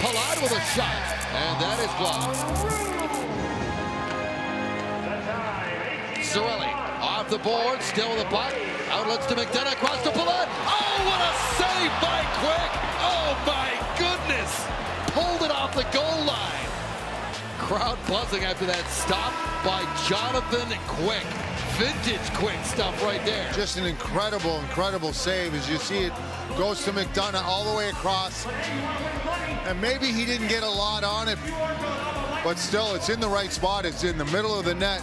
Palat with a shot, and that is blocked. Cirelli off the board, still with the puck. Outlets to McDonagh, across to Palat. Oh, what a save by Quick! Oh my goodness! Pulled it off the goal line. Crowd buzzing after that stop by Jonathan Quick. Vintage Quick stuff right there. Just an incredible, incredible save as you see it goes to McDonagh all the way across. And maybe he didn't get a lot on it, but still it's in the right spot. It's in the middle of the net.